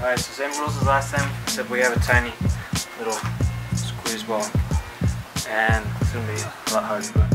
Alright, so same rules as last time, except we have a tiny little squeeze ball. And it's gonna be a lot harder,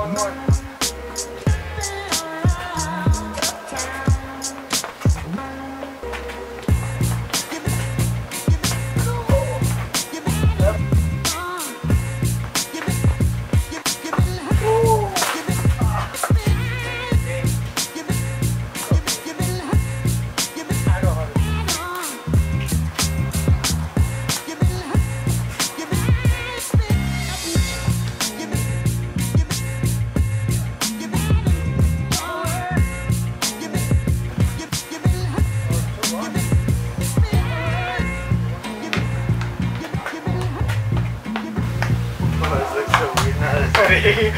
but what Evet.